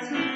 Suka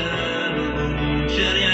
berseluruh